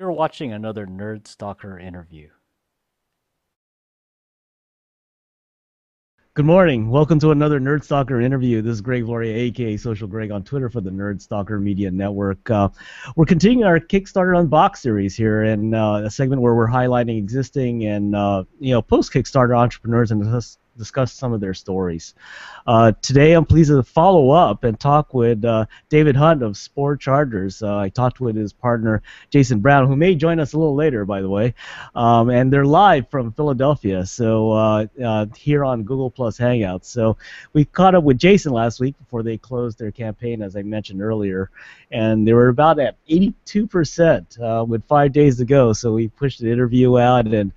You're watching another Nerd Stalker interview. Good morning. Welcome to another Nerd Stalker interview. This is Greg Lauria, aka Social Greg, on Twitter for the Nerd Stalker Media Network. Uh, we're continuing our Kickstarter Unbox series here, and uh, a segment where we're highlighting existing and uh, you know post Kickstarter entrepreneurs and discuss some of their stories. Uh, today, I'm pleased to follow up and talk with uh, David Hunt of SPOR Chargers. Uh, I talked with his partner Jason Brown, who may join us a little later, by the way, um, and they're live from Philadelphia. So uh, uh, here on Google Plus Hangouts. So we caught up with Jason last week before they closed their campaign, as I mentioned earlier, and they were about at 82% uh, with five days to go. So we pushed the interview out and.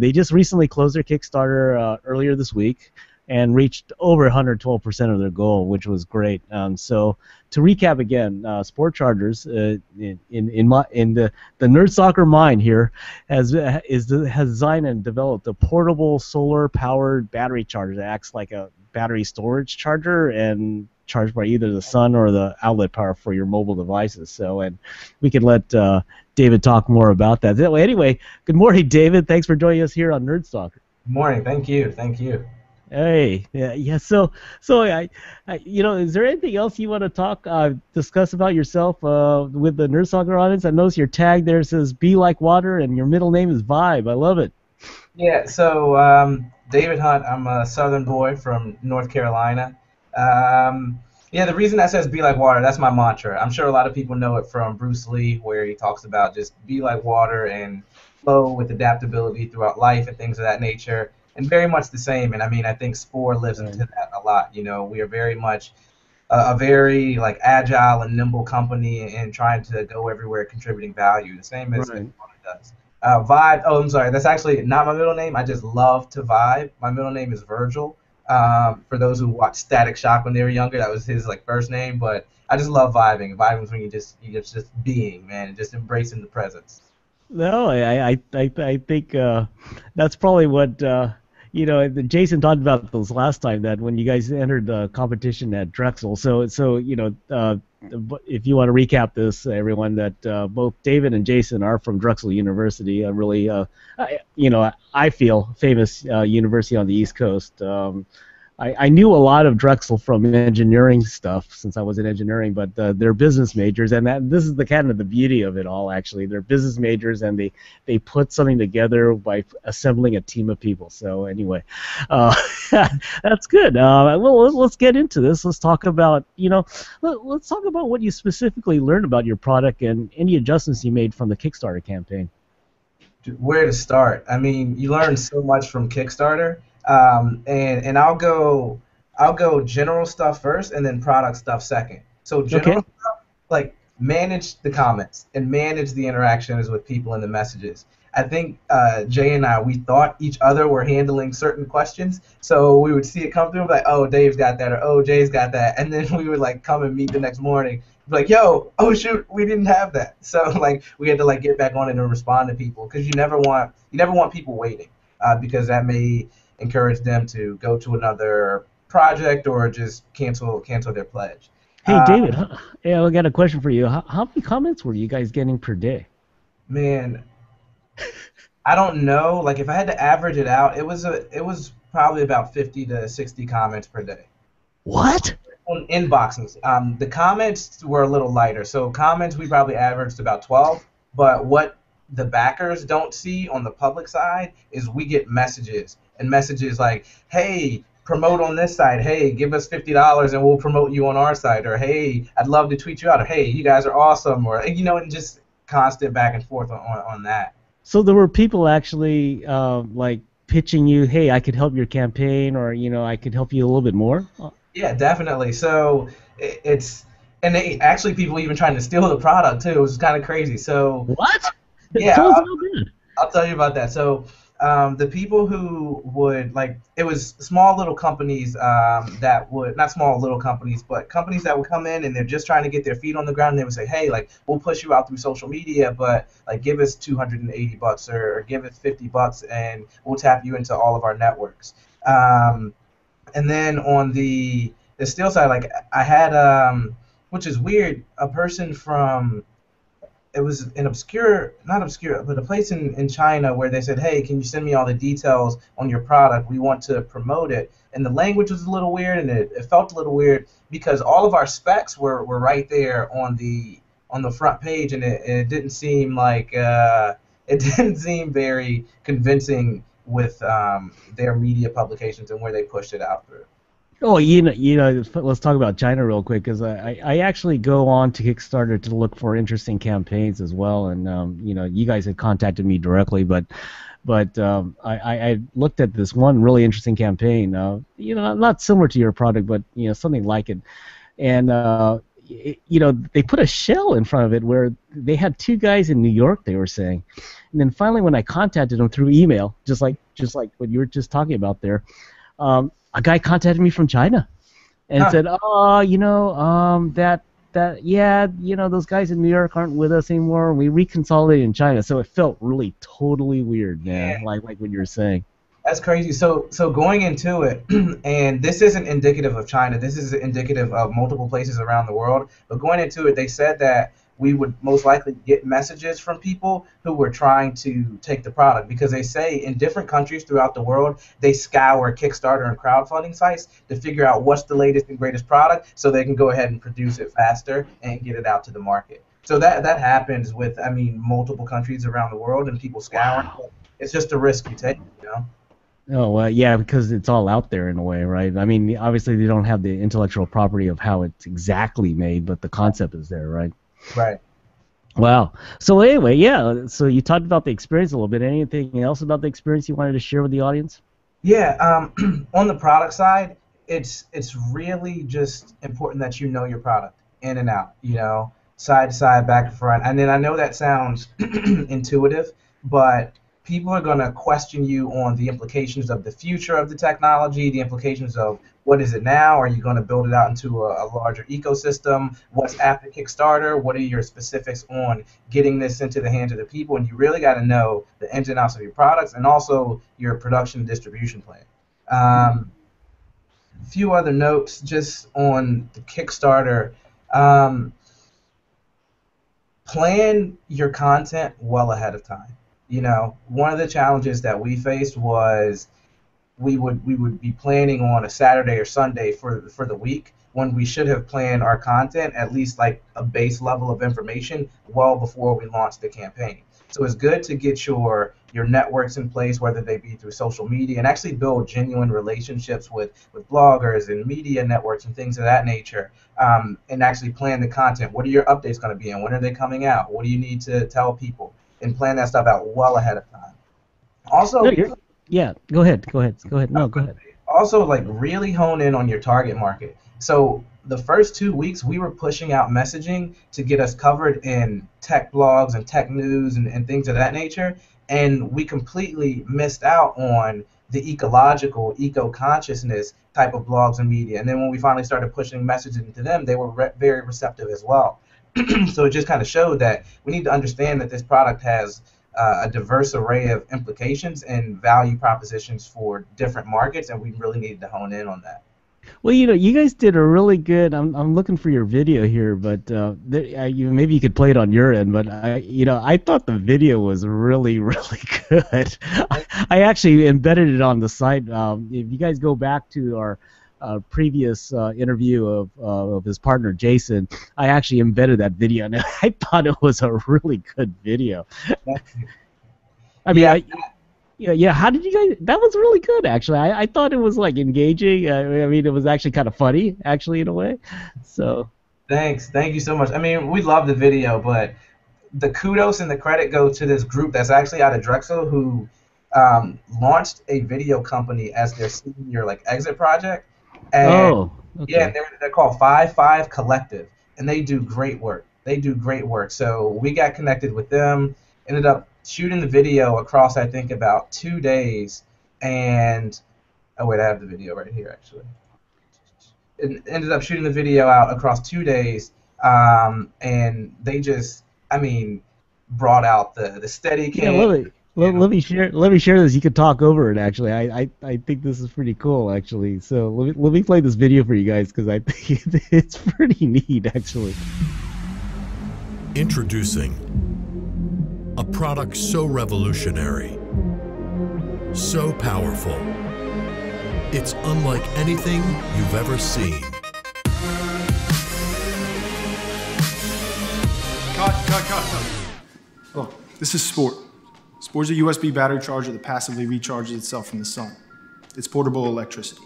They just recently closed their Kickstarter earlier this week and reached over 112% of their goal, which was great. Um, so to recap again, uh, SPOR Chargers uh, in in my in the the nerd stalker mind here has is has designed and developed a portable solar powered battery charger that acts like a battery storage charger and charged by either the sun or the outlet power for your mobile devices. So, and we can let uh, David talk more about that. Anyway, good morning, David. Thanks for joining us here on Nerd Stalker. Morning. Thank you. Thank you. Hey, yeah, yeah. So, so I, I, you know, is there anything else you want to talk, uh, discuss about yourself uh, with the Nerd Stalker audience? I notice your tag there says "Be like water" and your middle name is Vibe. I love it. Yeah. So, um, David Hunt. I'm a Southern boy from North Carolina. Um, yeah, the reason that says "be like water" that's my mantra. I'm sure a lot of people know it from Bruce Lee, where he talks about just be like water and flow with adaptability throughout life and things of that nature. And very much the same. And I mean, I think SPOR lives into that a lot. You know, we are very much a, a very like agile and nimble company and trying to go everywhere, contributing value. The same as right. does. Uh, vibe. Oh, I'm sorry. That's actually not my middle name. I just love to vibe. My middle name is Virgil. Um, for those who watched Static Shock when they were younger, that was his like first name. But I just love vibing. Vibing is when you just you just just being man, and just embracing the presence. No, I I I, I think uh, that's probably what. Uh, you know, Jason talked about this last time that when you guys entered the competition at Drexel. So, so you know, uh, if you want to recap this, everyone, that uh, both David and Jason are from Drexel University, a really, uh, you know, I feel famous uh, university on the East Coast. Um, I, I knew a lot of Drexel from engineering stuff since I was in engineering, but uh, they're business majors, and that this is the kind of the beauty of it all. Actually, they're business majors, and they they put something together by assembling a team of people. So anyway, uh, that's good. Uh, well, let's get into this. Let's talk about you know, let, us talk about what you specifically learned about your product and any adjustments you made from the Kickstarter campaign. Where to start? I mean, you learn so much from Kickstarter um, and and I'll go I'll go general stuff first and then product stuff second. So general okay. stuff, like manage the comments and manage the interactions with people and the messages. I think uh, Jay and I we thought each other were handling certain questions, so we would see it come through like, oh Dave's got that or oh Jay's got that, and then we would like come and meet the next morning, like yo oh shoot we didn't have that, so like we had to like get back on it and respond to people because you never want you never want people waiting uh, because that may encourage them to go to another project or just cancel cancel their pledge. Hey, uh, David, yeah, I got a question for you. How, how many comments were you guys getting per day? Man, I don't know. Like, if I had to average it out, it was a it was probably about 50 to 60 comments per day. What? On inboxes. Um, the comments were a little lighter. So comments we probably averaged about 12. But what the backers don't see on the public side is we get messages and messages like, hey, promote on this side. Hey, give us fifty dollars and we'll promote you on our side. Or hey, I'd love to tweet you out. Or hey, you guys are awesome. Or you know, and just constant back and forth on, on, on that. So there were people actually uh, like pitching you, hey, I could help your campaign, or you know, I could help you a little bit more. Yeah, definitely. So it's and they actually people even trying to steal the product too. It was kind of crazy. So what? Yeah, I'll, I'll tell you about that. So um, the people who would like it was small little companies um, that would not small little companies but companies that would come in and they're just trying to get their feet on the ground and they would say hey like we'll push you out through social media but like give us 280 bucks or, or give us 50 bucks and we'll tap you into all of our networks. Um, and then on the the steel side like i had um, which is weird a person from it was an obscure, not obscure, but a place in, in China where they said, hey, can you send me all the details on your product? We want to promote it. And the language was a little weird and it, it felt a little weird because all of our specs were, were right there on the on the front page and it, it didn't seem like uh, it didn't seem very convincing with um, their media publications and where they pushed it out through. Oh, you know, you know, let's talk about China real quick because I, I actually go on to Kickstarter to look for interesting campaigns as well, and um, you know, you guys had contacted me directly, but but um, I, I looked at this one really interesting campaign, uh, you know, not similar to your product, but you know, something like it, and uh, it, you know, they put a shell in front of it where they had two guys in New York, they were saying, and then finally when I contacted them through email, just like just like what you were just talking about there. Um, a guy contacted me from China and huh. said, "Oh, you know, um, that that yeah, you know, those guys in New York aren't with us anymore. We reconsolidated in China." So it felt really totally weird, man. Yeah. Like like what you were saying. That's crazy. So so going into it, and this isn't indicative of China. This is indicative of multiple places around the world. But going into it, they said that we would most likely get messages from people who were trying to take the product because they say in different countries throughout the world they scour Kickstarter and crowdfunding sites to figure out what's the latest and greatest product so they can go ahead and produce it faster and get it out to the market. So that that happens with I mean multiple countries around the world and people scouring. Wow. It's just a risk you take, you know. Oh well, yeah, because it's all out there in a way, right? I mean, obviously they don't have the intellectual property of how it's exactly made, but the concept is there, right? Right. Wow. So anyway, yeah. So you talked about the experience a little bit. Anything else about the experience you wanted to share with the audience? Yeah. Um, on the product side, it's it's really just important that you know your product in and out. You know, side to side, back to front. And then I know that sounds intuitive, but people are going to question you on the implications of the future of the technology, the implications of what is it now? Are you going to build it out into a, a, larger ecosystem? What's after Kickstarter? What are your specifics on getting this into the hands of the people? And you really got to know the ins and outs of your products and also your production and distribution plan. Um, a few other notes just on the Kickstarter. Um, plan your content well ahead of time you know, one of the challenges that we faced was we would we would be planning on a Saturday or Sunday for for the week when we should have planned our content at least like a base level of information well before we launched the campaign. So it's good to get your your networks in place, whether they be through social media, and actually build genuine relationships with with bloggers and media networks and things of that nature, um, and actually plan the content. What are your updates going to be, and when are they coming out? What do you need to tell people? And plan that stuff out well ahead of time. Also, no, yeah, go ahead, go ahead, go ahead. No, go ahead. Also, like really hone in on your target market. So the first two weeks, we were pushing out messaging to get us covered in tech blogs and tech news and, and things of that nature, and we completely missed out on the ecological, eco consciousness type of blogs and media. And then when we finally started pushing messages into them, they were re- very receptive as well. so it just kind of showed that we need to understand that this product has uh, a diverse array of implications and value propositions for different markets, and we really needed to hone in on that. Well, you know, you guys did a really good. I'm I'm looking for your video here, but uh, uh, you maybe you could play it on your end. But I, you know, I thought the video was really really good. I, I actually embedded it on the site. Um, if you guys go back to our uh, previous uh, interview of, uh, of his partner Jason, I actually embedded that video, and I thought it was a really good video. I mean, yeah. I, yeah, yeah. How did you guys? That was really good, actually. I, I thought it was like engaging. I mean, it was actually kind of funny, actually, in a way. So. Thanks, thank you so much. I mean, we love the video, but the kudos and the credit go to this group that's actually out of Drexel who um, launched a video company as their senior like exit project and oh, okay. yeah, they're, they're called Five Five Collective, and they do great work. They do great work. So we got connected with them, ended up shooting the video across, I think, about two days. And oh wait, I have the video right here actually. It ended up shooting the video out across two days, um, and they just, I mean, brought out the the steady cam. Yeah, Lily. Let, let, me share. Let me share this. You could talk over it. Actually, I, I, I think this is pretty cool. Actually, so let me let me play this video for you guys because I think it's pretty neat. Actually. Introducing A product so revolutionary, so powerful. It's unlike anything you've ever seen. Cut, cut, cut, cut. Look, this is SPOR. SPOR's a USB battery charger that passively recharges itself from the sun. It's portable electricity.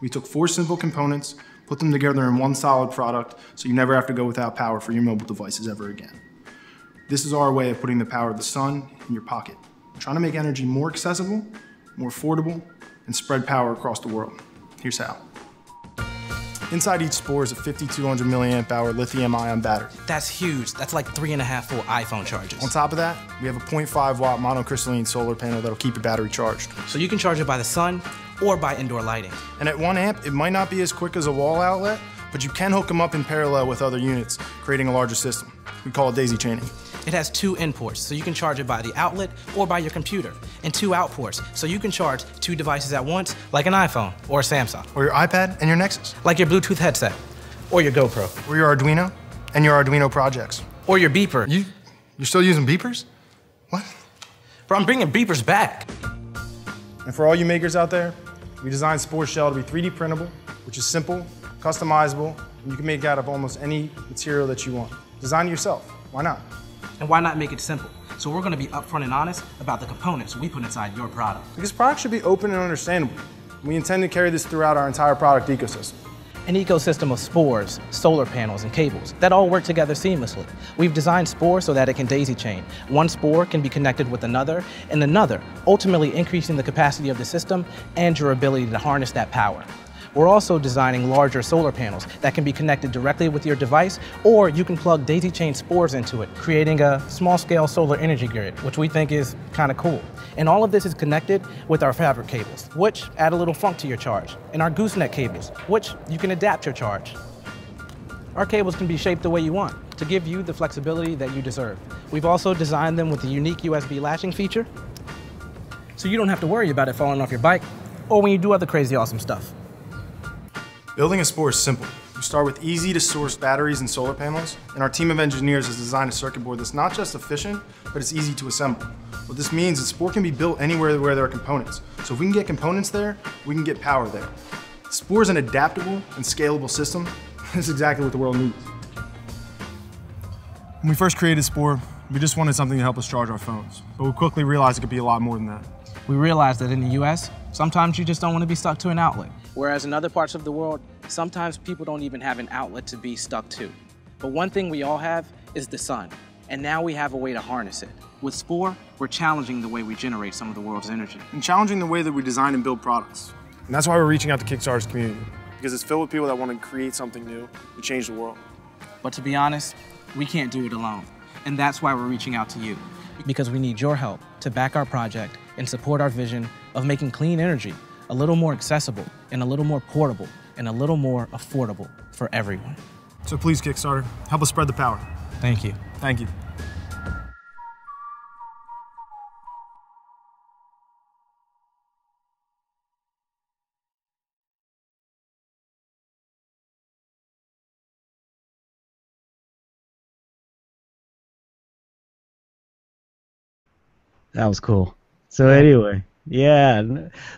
We took four simple components, put them together in one solid product, so you never have to go without power for your mobile devices ever again. This is our way of putting the power of the sun in your pocket. We're trying to make energy more accessible, more affordable, and spread power across the world. Here's how. Inside each SPOR is a 5200 milliamp hour lithium ion battery. That's huge. That's like three and a half full iPhone charges. On top of that, we have a 0.5 watt monocrystalline solar panel that'll keep your battery charged. So you can charge it by the sun or by indoor lighting. And at one amp, it might not be as quick as a wall outlet, but you can hook them up in parallel with other units, creating a larger system. We call it daisy chaining. It has two inputs, so you can charge it by the outlet or by your computer, and two out ports, so you can charge two devices at once, like an iPhone or a Samsung, Or your iPad and your Nexus. like your Bluetooth headset, or your GoPro, Or your Arduino and your Arduino projects. or your beeper. You, you're still using beepers? What? Bro, I'm bringing beepers back. And for all you makers out there, we designed SPOR Shell to be 3D printable, which is simple, customizable, and you can make out of almost any material that you want. Design it yourself. Why not? And why not make it simple? So we're gonna be upfront and honest about the components we put inside your product. Because products should be open and understandable. We intend to carry this throughout our entire product ecosystem. An ecosystem of SPORs, solar panels, and cables that all work together seamlessly. We've designed SPOR so that it can daisy chain. One SPOR can be connected with another, and another, ultimately increasing the capacity of the system and your ability to harness that power. We're also designing larger solar panels that can be connected directly with your device, or you can plug daisy chain SPORs into it, creating a small scale solar energy grid, which we think is kind of cool. And all of this is connected with our fabric cables, which add a little funk to your charge, and our gooseneck cables, which you can adapt your charge. Our cables can be shaped the way you want to give you the flexibility that you deserve. We've also designed them with a unique USB latching feature, so you don't have to worry about it falling off your bike or when you do other crazy awesome stuff. Building a SPOR is simple. You start with easy to source batteries and solar panels, and our team of engineers has designed a circuit board that's not just efficient, but it's easy to assemble. What this means is SPOR can be built anywhere where there are components. So if we can get components there, we can get power there. SPOR is an adaptable and scalable system. That's exactly what the world needs. When we first created SPOR, we just wanted something to help us charge our phones, but we quickly realized it could be a lot more than that. We realized that in the US, sometimes you just don't want to be stuck to an outlet. Whereas in other parts of the world, sometimes people don't even have an outlet to be stuck to. But one thing we all have is the sun, and now we have a way to harness it. With SPOR, we're challenging the way we generate some of the world's energy. and challenging the way that we design and build products. And that's why we're reaching out to Kickstarter's community, because it's filled with people that want to create something new and change the world. But to be honest, we can't do it alone. And that's why we're reaching out to you. Because we need your help to back our project and support our vision of making clean energy a little more accessible and a little more portable and a little more affordable for everyone. So please, Kickstarter, help us spread the power. Thank you. Thank you. That was cool. So anyway, yeah.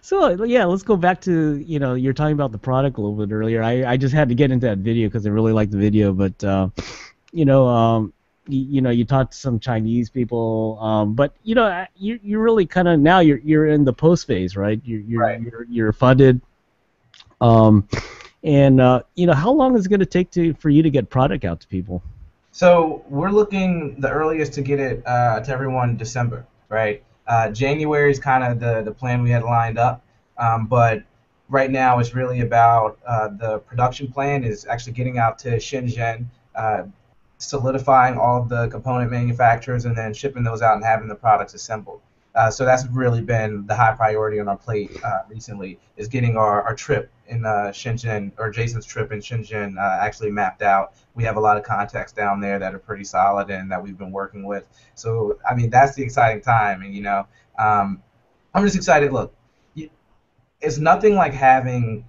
So yeah, let's go back to you know you're talking about the product a little bit earlier. I, I just had to get into that video because I really liked the video, but uh, you know um, you, you know you talked to some Chinese people, um, but you know you you really kind of now you're you're in the post phase, right? You're you're Right. you're, you're funded. Um, and uh, you know how long is it going to take to for you to get product out to people? So we're looking the earliest to get it uh, to everyone December, right? Uh, January is kind of the, the plan we had lined up, um, but right now it's really about uh, the production plan is actually getting out to Shenzhen, uh, solidifying all of the component manufacturers, and then shipping those out and having the products assembled. Uh, so that's really been the high priority on our plate uh, recently is getting our, our trip in uh, Shenzhen or Jason's trip in Shenzhen uh, actually mapped out. We have a lot of contacts down there that are pretty solid and that we've been working with. So I mean that's the exciting time, and you know um, I'm just excited. Look, it's nothing like having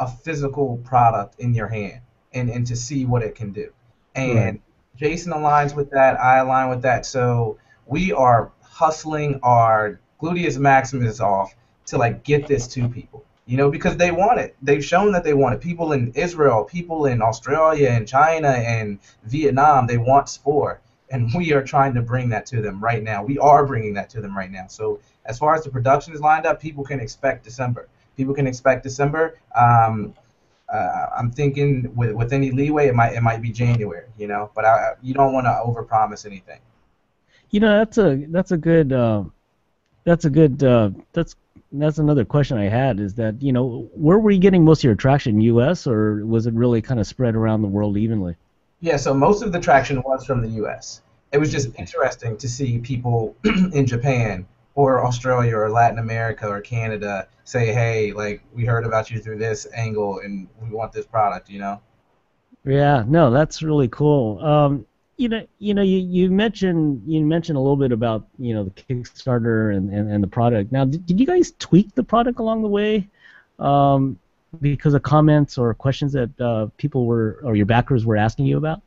a physical product in your hand and, and to see what it can do. And Jason aligns with that. I align with that. So we are hustling our gluteus maximus off to like get this to people you know, because they want it. They've shown that they want it. People in Israel, people in Australia and China and Vietnam, they want SPOR. And we are trying to bring that to them right now. We are bringing that to them right now. So as far as the production is lined up, people can expect December. People can expect December. Um, uh, I'm thinking with, with any leeway, it might it might be January, you know. But I, you don't want to overpromise anything. You know, that's a that's a good uh, that's a good uh, that's that's another question I had is that you know where were you getting most of your traction, U.S. or was it really kind of spread around the world evenly? Yeah, so most of the traction was from the U.S. It was just interesting to see people in Japan or Australia or Latin America or Canada say, "Hey, like we heard about you through this angle, and we want this product," you know. Yeah, no, that's really cool. Um, you know, you know, you, you mentioned you mentioned a little bit about you know the Kickstarter and, and, and the product. Now, did, did you guys tweak the product along the way um, because of comments or questions that uh, people were or your backers were asking you about?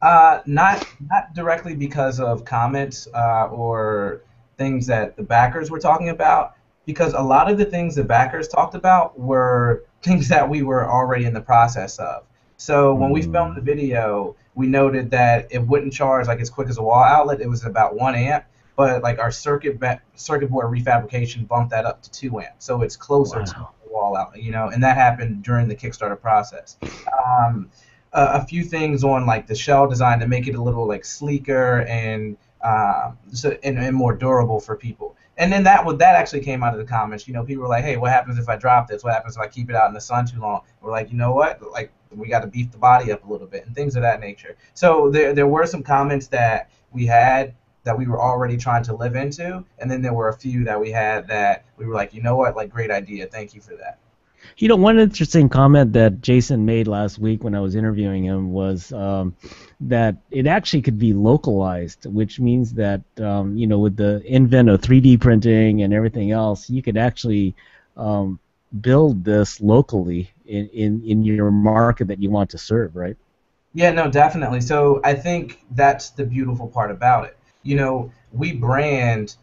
Uh, not not directly because of comments uh, or things that the backers were talking about. Because a lot of the things the backers talked about were things that we were already in the process of. So when we filmed the video, we noted that it wouldn't charge like as quick as a wall outlet. It was about one amp, but like our circuit ba- circuit board refabrication bumped that up to two amps, so it's closer wow. to the wall outlet. You know, and that happened during the Kickstarter process. Um, a, a, few things on like the shell design to make it a little like sleeker and uh, so and, and more durable for people and then that would that actually came out of the comments. You know, people were like, "Hey, what happens if I drop this? What happens if I keep it out in the sun too long?" We're like, you know what? Like, we got to beef the body up a little bit and things of that nature. So there there were some comments that we had that we were already trying to live into, and then there were a few that we had that we were like, you know what? Like, great idea. Thank you for that. You know, one interesting comment that Jason made last week when I was interviewing him was um, that it actually could be localized, which means that um, you know, with the invent of 3D printing and everything else, you could actually um, build this locally in, in in your market that you want to serve, right? Yeah, no, definitely. So I think that's the beautiful part about it. You know, we brand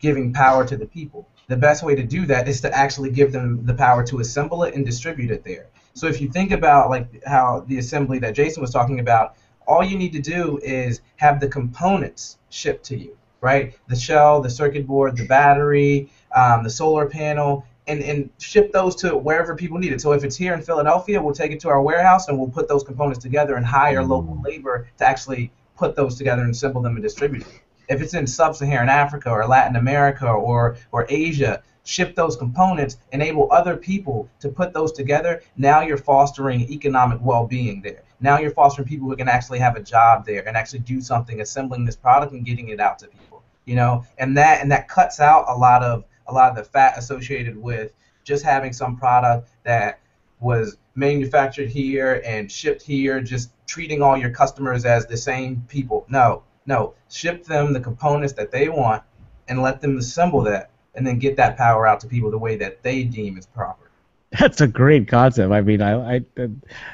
giving power to the people the best way to do that is to actually give them the power to assemble it and distribute it there. So if you think about like how the assembly that Jason was talking about, all you need to do is have the components shipped to you, right? The shell, the circuit board, the battery, um, the solar panel, and, and ship those to wherever people need it. So if it's here in Philadelphia, we'll take it to our warehouse and we'll put those components together and hire mm. local labor to actually put those together and assemble them and distribute them if it's in sub-Saharan Africa or Latin America or or Asia, ship those components, enable other people to put those together. Now you're fostering economic well-being there. Now you're fostering people who can actually have a job there and actually do something, assembling this product and getting it out to people. You know, and that and that cuts out a lot of a lot of the fat associated with just having some product that was manufactured here and shipped here, just treating all your customers as the same people. No, no, ship them the components that they want and let them assemble that and then get that power out to people the way that they deem is proper. That's a great concept. I mean, I, I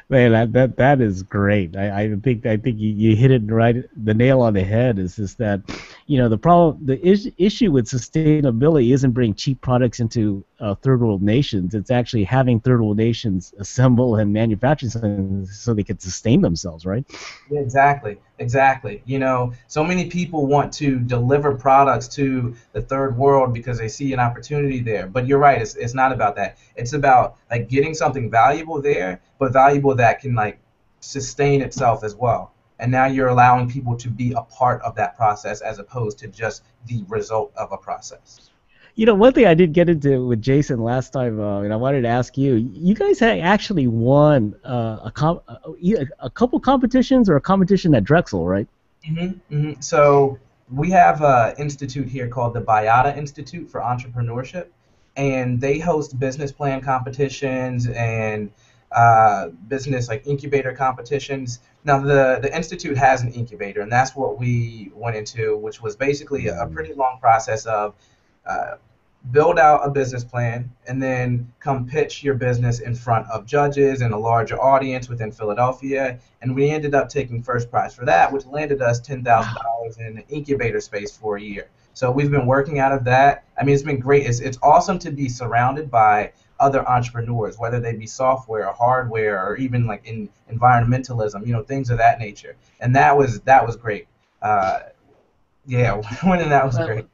man, that that that is great. I, I think I think you, you hit it right, the nail on the head. Is just that, you know, the problem, the is, issue with sustainability isn't bringing cheap products into uh, third world nations. It's actually having third world nations assemble and manufacture something so they can sustain themselves, right? Yeah, exactly, exactly. You know, so many people want to deliver products to the third world because they see an opportunity there. But you're right. It's it's not about that. It's about like getting something valuable there, but valuable that can like sustain itself as well. And now you're allowing people to be a part of that process as opposed to just the result of a process. You know, one thing I did get into with Jason last time, uh, and I wanted to ask you, you guys had actually won uh, a, com- a couple competitions or a competition at Drexel, right? Mm-hmm, mm-hmm. So we have an institute here called the Baiada Institute for Entrepreneurship, and they host business plan competitions and uh, business like incubator competitions. Now the the institute has an incubator, and that's what we went into, which was basically a, a pretty long process of uh, build out a business plan, and then come pitch your business in front of judges and a larger audience within Philadelphia. And we ended up taking first prize for that, which landed us $10,000 in incubator space for a year. So we've been working out of that. I mean, it's been great. It's, it's awesome to be surrounded by other entrepreneurs, whether they be software or hardware or even like in environmentalism, you know, things of that nature. And that was that was great. Uh, yeah, winning that was great.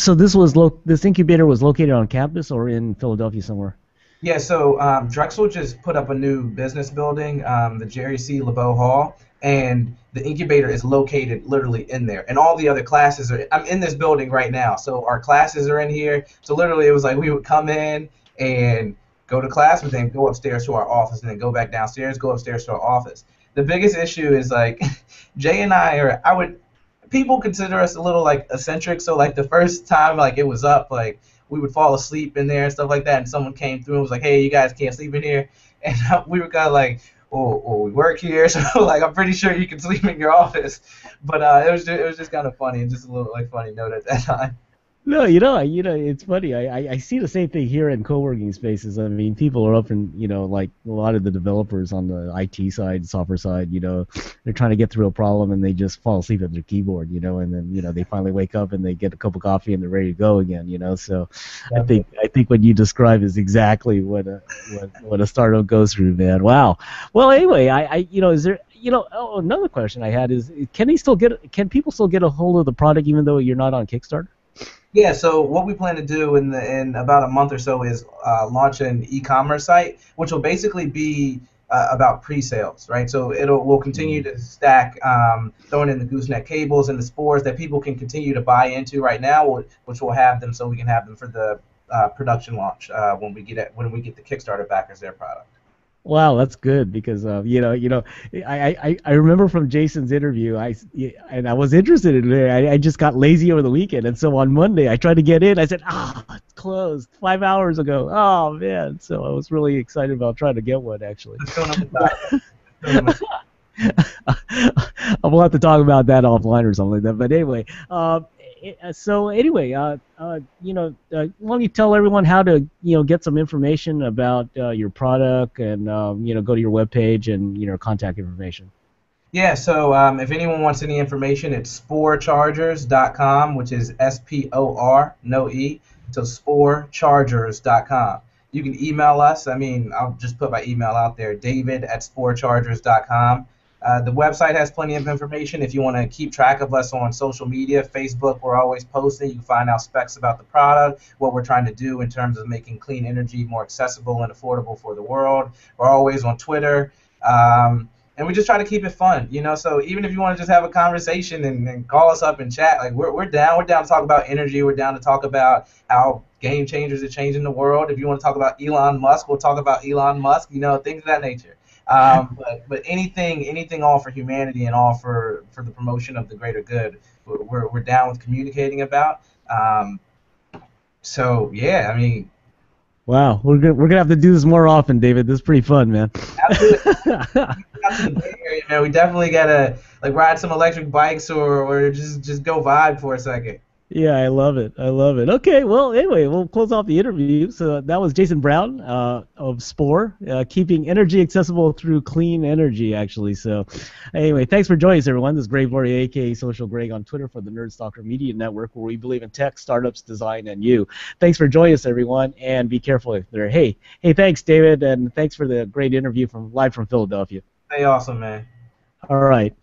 So this was lo- this incubator was located on campus or in Philadelphia somewhere. Yeah, so um, Drexel just put up a new business building, um, the Gerri C. LeBow Hall, and the incubator is located literally in there. And all the other classes are. I'm in this building right now, so our classes are in here. So literally, it was like we would come in and go to class, but then go upstairs to our office, and then go back downstairs, go upstairs to our office. The biggest issue is like Jay and I are. I would people consider us a little like eccentric. So like the first time like it was up, like we would fall asleep in there and stuff like that, and someone came through and was like, "Hey, you guys can't sleep in here," and we were kind of like, "Oh, we work here, so like I'm pretty sure you can sleep in your office." But uh, it was just, it was just kind of funny and just a little like funny note at that time. No, you know, you know, it's funny. I, I, I see the same thing here in co-working spaces. I mean, people are often, you know, like a lot of the developers on the IT side, software side, you know, they're trying to get through a problem and they just fall asleep at their keyboard, you know, and then you know they finally wake up and they get a cup of coffee and they're ready to go again, you know. So, I think I think what you describe is exactly what a what, what a startup goes through, man. Wow. Well, anyway, I, I you know, is there you know, oh, another question I had is, can they still get, can people still get a hold of the product even though you're not on Kickstarter? Yeah, so what we plan to do in the, in about a month or so is uh, launch an e-commerce site, which will basically be uh, about pre-sales, right? So it'll we'll continue to stack, um, throwing in the gooseneck cables and the SPORs that people can continue to buy into right now, which we'll have them so we can have them for the uh, production launch uh, when we get it, when we get the Kickstarter backers their product. Wow, that's good because uh, you know, you know, I, I, I remember from Jason's interview, I and I was interested in it. I, I just got lazy over the weekend, and so on Monday I tried to get in. I said, ah, oh, it's closed five hours ago. Oh man, so I was really excited about trying to get one actually. I'll have to talk about that offline or something like that. But anyway, uh, so anyway, uh, uh, you know, uh, why don't you tell everyone how to, you know, get some information about uh, your product and, um, you know, go to your webpage and, you know, contact information. Yeah, so um, if anyone wants any information, it's sporchargers.com, which is S-P-O-R, no E, so sporchargers.com. You can email us. I mean, I'll just put my email out there, david at sporchargers.com. Uh, the website has plenty of information. If you want to keep track of us on social media, Facebook, we're always posting. You can find out specs about the product, what we're trying to do in terms of making clean energy more accessible and affordable for the world. We're always on Twitter. Um, and we just try to keep it fun, you know. So even if you want to just have a conversation and, and call us up and chat, like we're, we're down. We're down to talk about energy. We're down to talk about how game changers are changing the world. If you want to talk about Elon Musk, we'll talk about Elon Musk. You know, things of that nature. Um, but but anything anything all for humanity and all for for the promotion of the greater good, we're we're down with communicating about. Um, so yeah, I mean. Wow, we're gonna we're gonna have to do this more often, David. This is pretty fun, man. Absolutely. area, man. We definitely gotta like ride some electric bikes or, or just just go vibe for a second. Yeah, I love it. I love it. Okay, well, anyway, we'll close off the interview. So that was Jason Brown uh, of SPOR, uh, keeping energy accessible through clean energy, actually. So, anyway, thanks for joining us, everyone. This is Greg Laurie, aka Social Greg, on Twitter for the Nerd Nerdstalker Media Network, where we believe in tech, startups, design, and you. Thanks for joining us, everyone, and be careful there. Hey, hey, thanks, David, and thanks for the great interview from live from Philadelphia. Hey, awesome, man. All right.